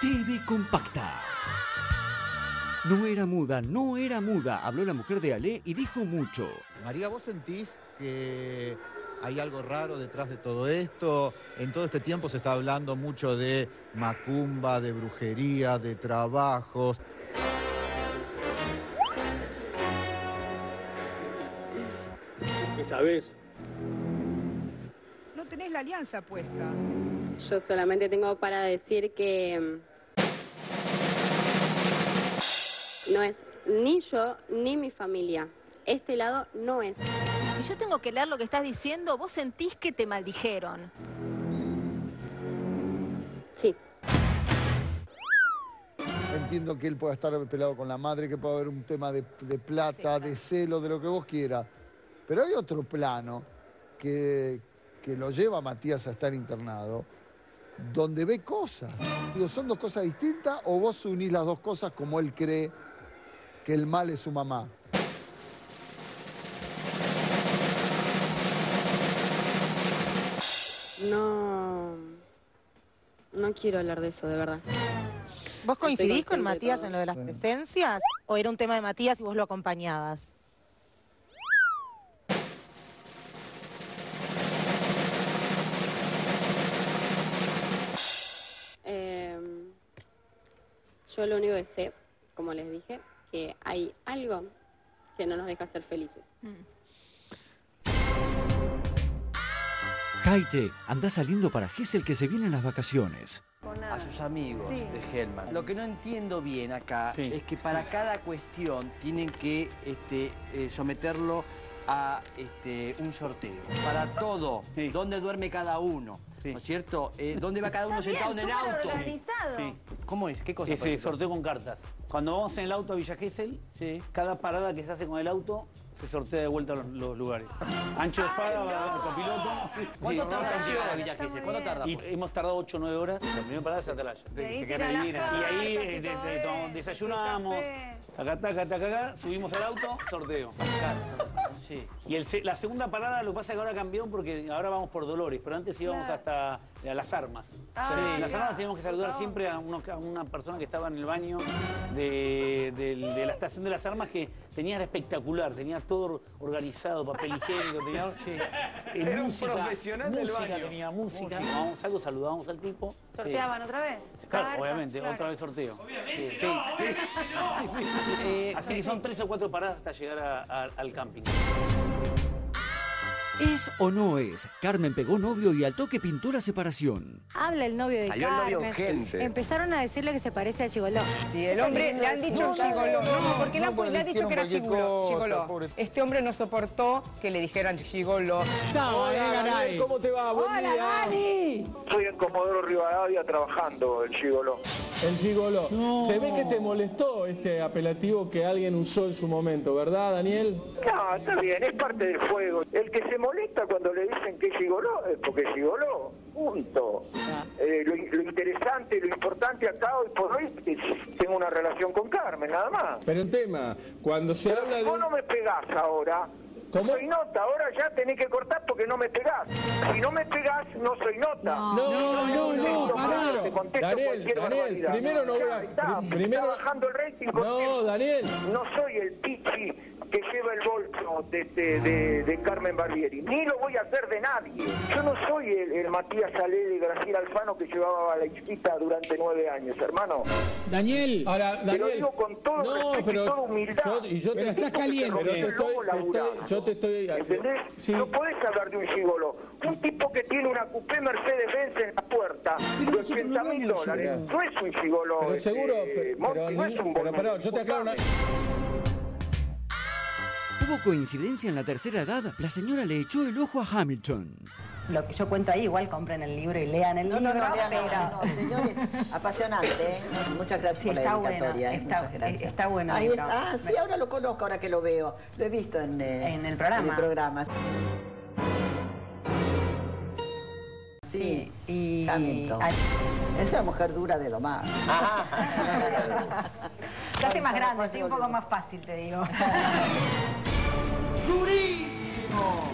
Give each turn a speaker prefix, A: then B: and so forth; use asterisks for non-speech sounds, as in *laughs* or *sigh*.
A: TV Compacta. No era muda, no era muda, habló la mujer de Ale y dijo mucho.
B: María, ¿vos sentís que hay algo raro detrás de todo esto? En todo este tiempo se está hablando mucho de macumba, de brujería, de trabajos.
C: ¿Qué sabés?
D: No tenés la alianza puesta.
E: Yo solamente tengo para decir que no es ni yo ni mi familia. Este lado no es.
F: Y yo tengo que leer lo que estás diciendo. Vos sentís que te maldijeron.
E: Sí.
G: Entiendo que él pueda estar pelado con la madre, que pueda haber un tema de, de plata, de celo, de lo que vos quieras. Pero hay otro plano que, que lo lleva a Matías a estar internado, donde ve cosas. Digo, ¿son dos cosas distintas o vos unís las dos cosas como él cree que el mal es su mamá?
E: No. No quiero hablar de eso, de verdad.
H: ¿Vos coincidís con Matías en lo de las presencias? ¿O era un tema de Matías y vos lo acompañabas?
E: Eh, yo lo único que sé, como les dije, que hay algo que no nos deja ser felices.
A: Jaite, anda saliendo para Gessel que se vienen las vacaciones.
I: a sus amigos
F: Sí.
I: de Helman. Lo que no entiendo bien acá
C: Sí.
I: es que para cada cuestión tienen que este, eh, someterlo a este, un sorteo. Para todo,
C: Sí.
I: dónde duerme cada uno,
C: Sí.
I: ¿no es cierto? Eh, ¿Dónde va cada uno sentado en el auto?
C: Sí.
I: ¿Cómo es? ¿Qué cosa?
C: Ese sorteo con cartas. Cuando vamos en el auto a Villa Gesell,
I: Sí.
C: cada parada que se hace con el auto se sortea de vuelta los, los lugares. Ancho de espada, va el copiloto.
I: ¿Cuánto
C: Sí.
I: tarda en llegar a Villa Gesell? ¿Cuánto tarda?
C: Y hemos tardado 8 o 9 horas. La primera parada es Atalaya.
D: Y ahí las
C: divina. Y
D: cartas
C: ahí
D: y
C: eh, de-
D: todo
C: de-
D: eso,
C: tomamos- desayunamos,
D: café.
C: taca, taca, taca, taca, subimos al auto, sorteo.
I: Sí.
C: Y el la segunda parada lo que pasa es que ahora cambió porque ahora vamos por Dolores, pero antes íbamos
D: Claro.
C: hasta a las armas.
D: Ah,
C: Sí, en las armas teníamos que saludar siempre a, uno- a una persona que estaba en el baño de, del- de la estación de las armas que tenía era espectacular, tenía todo organizado, papel higiénico, tenía *laughs* eh, música,
I: profesional del
C: música,
I: baño.
C: tenía música. Vamos algo, saludábamos al tipo.
D: ¿Sorteaban otra vez?
C: Claro, obviamente,
D: claro.
C: otra vez sorteo. Sí, sí, sí.
I: Eh,
C: Así que son tres o cuatro paradas hasta llegar a- a- al camping.
A: ¿Es o no es? Carmen pegó novio y al toque pintó la separación.
J: Habla el novio de
K: Salió el novio
J: Carmen.
K: urgente.
J: Empezaron a decirle que se parece al gigoló.
L: Sí, el hombre le han dicho gigoló. No, porque le han,
G: no, porque
L: le han dicho que era gigoló. gigoló. Este hombre no soportó que le dijeran gigoló.
C: ¿Cómo te va? Buen
L: ¡Hola, Dani!
K: Estoy en Comodoro Rivadavia trabajando el gigolo.
M: El gigoló. Se ve que te molestó este apelativo que alguien usó en su momento, ¿verdad, Daniel?
K: No, está bien, es parte del juego. El que se molesta cuando le dicen que es gigoló es porque es gigoló. Punto. Eh, lo, lo interesante, lo importante acá hoy por hoy es que tengo una relación con Carmen, nada más.
M: Pero el tema, cuando se
K: Pero
M: habla
K: si
M: de...
K: vos no me pegás ahora,
M: ¿Cómo?
K: soy nota, ahora ya tenés que cortar porque no me pegás. Si no me pegás, no soy nota.
M: No, no, no, no, pará.
K: Te contesto
M: Daniel, Daniel, primero no voy a...
K: está,
M: pri-
K: me
M: Primero...
K: está bajando el rating
M: No. Daniel.
K: No soy el pichi que lleva el bolso de, de, de- de Carmen Barbieri, ni lo voy a hacer de nadie. Yo no soy el, el Matías Salé de Graciela Alfano que llevaba a la chiquita durante nueve años, hermano.
M: Daniel. Ahora,
K: Te lo digo con todo
M: no,
K: respeto
M: pero
K: y toda humildad.
M: Yo, y yo
K: Pero
M: te,
K: estás caliente.
M: Pero te estoy, yo te estoy...
K: ¿Entendés?
M: Sí.
K: No podés hablar de un gigolo. Un tipo que tiene una coupé Mercedes-Benz en la puerta de 80 mil dólares. No es un gigolo.
M: Pero
K: este,
M: seguro, pero,
K: Monty,
M: pero,
K: no es un
M: pero,
K: boludo.
M: pará, yo te aclaro una...
A: ¿Hubo coincidencia en la tercera edad? La señora le echó el ojo a Hamilton.
J: Lo que yo cuento ahí, igual compren el libro y lean el
N: No, no,
J: libro.
N: no, lean, no,
J: pero-
N: no, señores, apasionante. ¿eh? Muchas gracias
J: Sí,
N: por la
J: está
N: dedicatoria. ¿eh?
J: está-
N: Muchas gracias.
J: está bueno el
N: Ahí
J: libro.
N: está. Ah, sí, ahora lo conozco, ahora que lo veo. Lo he visto en, eh,
J: En el programa.
N: En el programa.
J: Sí, y...
N: Hamilton.
J: Ah,
N: Es una mujer dura de domar.
J: Se hace más *laughs* grande, sí, un poco más fácil, te digo. *laughs*
A: 누리시고